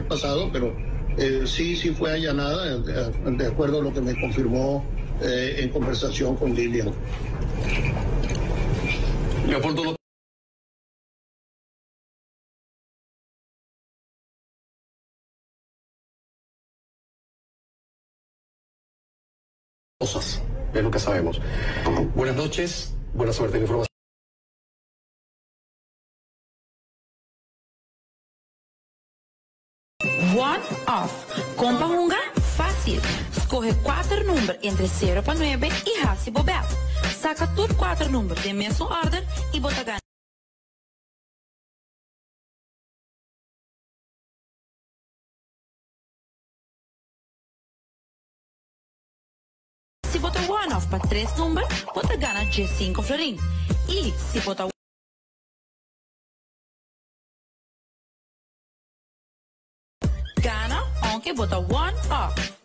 pasado, pero eh, sí, sí fue allanada, eh, de acuerdo a lo que me confirmó eh, en conversación con Lilian. Cosas, es lo que sabemos. Buenas noches, buena suerte en información. Entre 0 para 9 e e bobel. Saca tudo quatro números de mesmo ordem e bota ganha. Se botar one off para três números, bota gana de 5 florim. E se botar gana, aunque bota one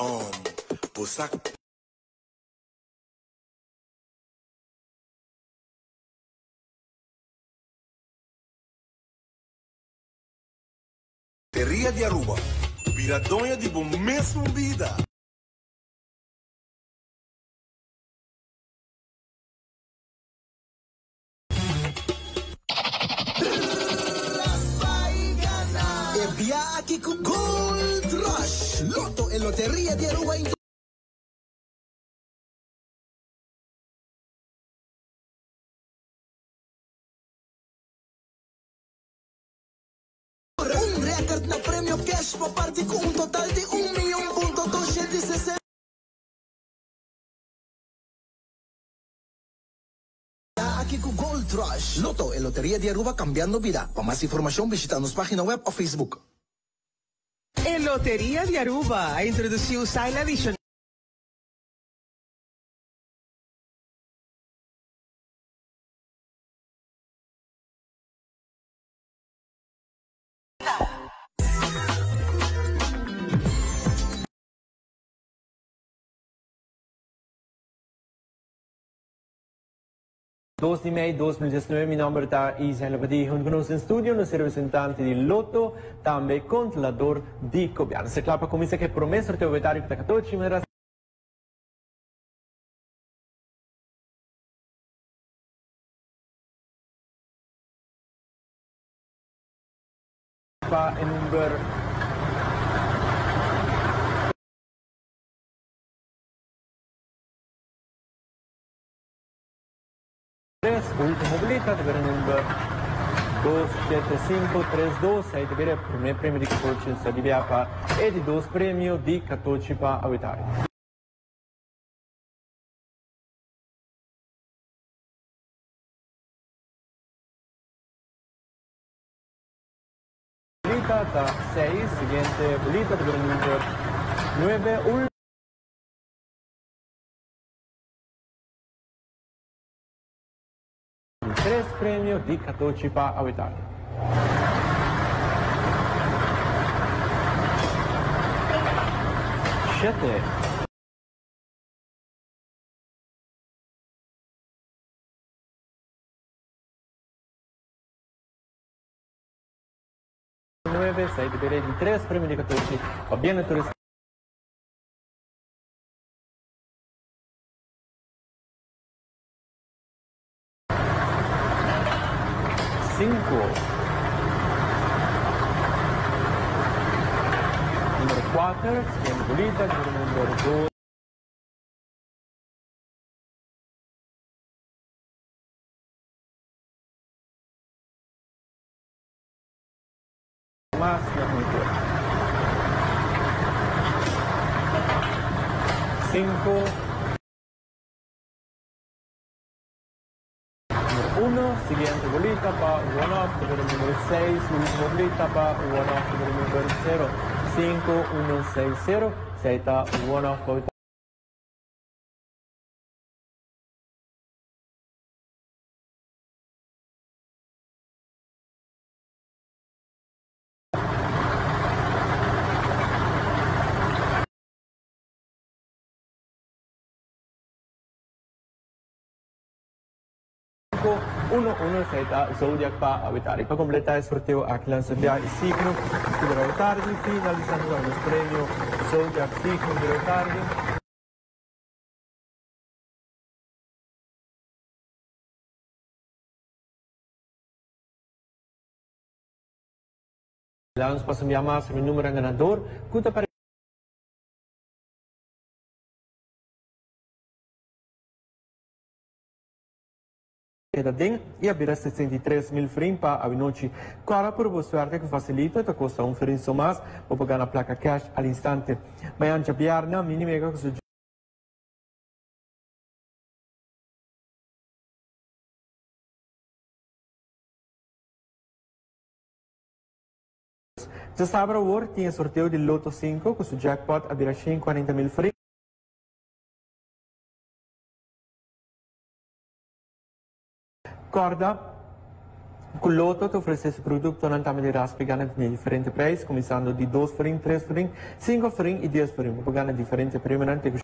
on. Você Teria de Aruba, viradonha de Bom Mesmo Vida. É Biaki com Gold Rush, Loto e Loteria de Aruba. Um recorde na prêmio cash para parte com um total de 1 milhão ponto 260. Aqui com Gold Rush. Loto e Loteria de Aruba cambiando vida. Para mais informação visita nossa página web ou Facebook. En Lotería de Aruba introdució Style Edition. Dost i mej, dost më gjësnojmë, i nëmbër ta i që në pëti hënë studio noi siamo representanti di Lotto, tambe controllator di Cobiano. Se clapa come se che è promesso il teoretarico da 14 minuti 7532 е добира преме преме ди католчин са ди бяпа е ди дос премио ди католчипа авитари. Bolita 6, siguiente bolita de número 9, tres premios di Catocipa a Italia. Ща ти. Tres premios de 14 объемы туристов. Número 4, siguiente bolita, número 2. Más la mejor. 5. Número 1, siguiente bolita pa one off, número número 6, último bolita pa one off, número número 0, 5, 1, 6, 0, off pa Cinco, 1-1 Zodiac pa Avitari. Para completar el sorteo, aquí ya el signo de Avitari, finalizando con los premios Zodiac Signo de Avitari. Vamos para enviar mi número ganador. Един и абира се центи 3.000 фрин па авиночи. Кора първо суарте ко фасилито, тако са un фрин сомас, попагана плака каш all'istante. Маянча пиарна, минимега ко суджи. Già sabato ora tiene sorteo del Lotto 5 con su jackpot a 40.000 free. Corda, Culoto te oferece producto na tame de raspe gana de diferente price cominciando di 2 forim, 3 forim, 5 forim e 10 forim. Gana diferente prêmio na antiga.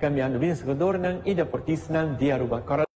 Cambiando bem, seguidor e deportista de Aruba.